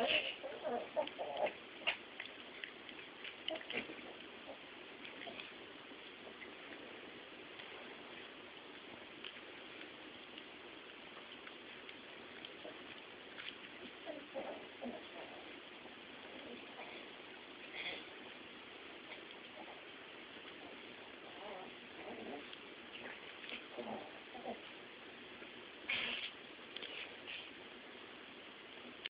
Okay.